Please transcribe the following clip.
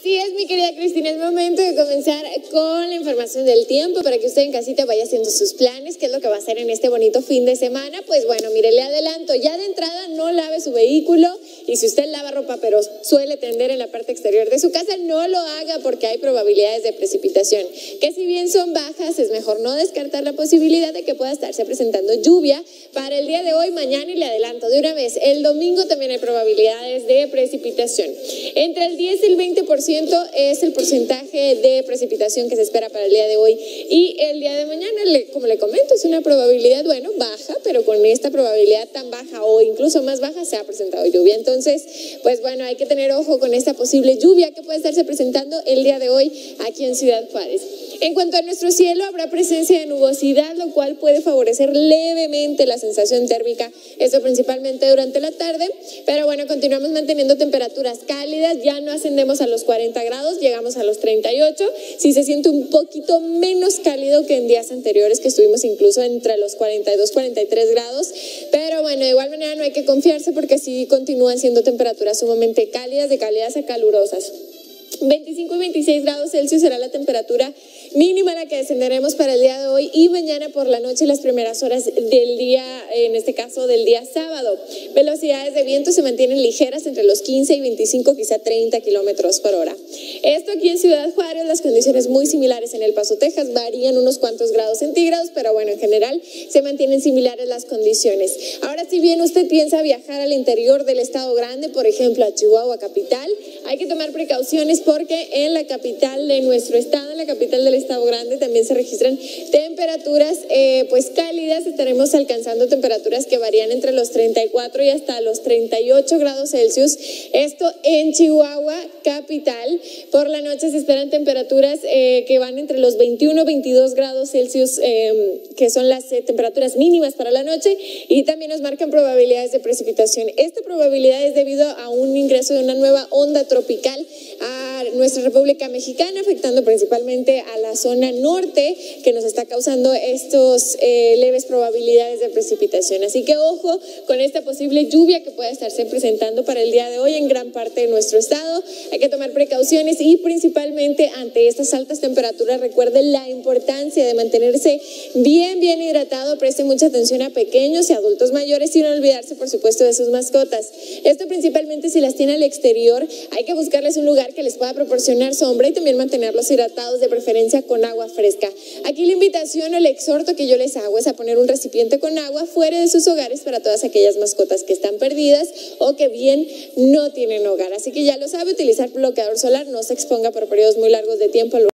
Así es, mi querida Cristina, es momento de comenzar con la información del tiempo para que usted en casita vaya haciendo sus planes, qué es lo que va a hacer en este bonito fin de semana. Pues bueno, mire, le adelanto, ya de entrada no lave su vehículo y si usted lava ropa pero suele tender en la parte exterior de su casa, no lo haga porque hay probabilidades de precipitación, que si bien son bajas, es mejor no descartar la posibilidad de que pueda estarse presentando lluvia para el día de hoy, mañana y le adelanto de una vez, el domingo también hay probabilidades de precipitación. Entre el 10 y el 20% es el porcentaje de precipitación que se espera para el día de hoy. Y el día de mañana, como le comento, es una probabilidad, bueno, baja, pero con esta probabilidad tan baja o incluso más baja se ha presentado lluvia. Entonces, pues bueno, hay que tener ojo con esta posible lluvia que puede estarse presentando el día de hoy aquí en Ciudad Juárez. En cuanto a nuestro cielo, habrá presencia de nubosidad, lo cual puede favorecer levemente la sensación térmica, eso principalmente durante la tarde, pero bueno, continuamos manteniendo temperaturas cálidas, ya no ascendemos a los 40 grados, llegamos a los 38, si se siente un poquito menos cálido que en días anteriores que estuvimos incluso entre los 42, 43 grados, pero bueno, de igual manera no hay que confiarse porque sí continúan siendo temperaturas sumamente cálidas, de cálidas a calurosas. 25 y 26 grados Celsius será la temperatura mínima la que descenderemos para el día de hoy y mañana por la noche las primeras horas del día, en este caso del día sábado. Velocidades de viento se mantienen ligeras entre los 15 y 25, quizá 30 kilómetros por hora. Esto aquí en Ciudad Juárez, las condiciones muy similares en El Paso, Texas, varían unos cuantos grados centígrados, pero bueno, en general se mantienen similares las condiciones. Ahora, si bien usted piensa viajar al interior del estado grande, por ejemplo a Chihuahua capital, hay que tomar precauciones porque en la capital de nuestro estado, en la capital del estado grande, también se registran temperaturas eh, pues cálidas. Estaremos alcanzando temperaturas que varían entre los 34 y hasta los 38 grados Celsius. Esto en Chihuahua capital. Por la noche se esperan temperaturas eh, que van entre los 21 y 22 grados Celsius, em, que son las eh, temperaturas mínimas para la noche, y también nos marcan probabilidades de precipitación. Esta probabilidad es debido a un ingreso de una nueva onda tropical a nuestra República Mexicana, afectando principalmente a la zona norte, que nos está causando estos eh, leves probabilidades de precipitación. Así que ojo con esta posible lluvia que pueda estarse presentando para el día de hoy en gran parte de nuestro estado. Hay que tomar precauciones y principalmente ante estas altas temperaturas recuerden la importancia de mantenerse bien, bien hidratado. Preste mucha atención a pequeños y adultos mayores no olvidarse, por supuesto, de sus mascotas. Esto principalmente si las tiene al exterior, hay que buscarles un lugar que les pueda proporcionar sombra y también mantenerlos hidratados de preferencia con agua fresca. Aquí la invitación o el exhorto que yo les hago es a poner un recipiente con agua fuera de sus hogares para todas aquellas mascotas que están perdidas o que bien no tienen hogar. Así que ya lo sabe, utilizar bloqueador solar, no se exponga por periodos muy largos de tiempo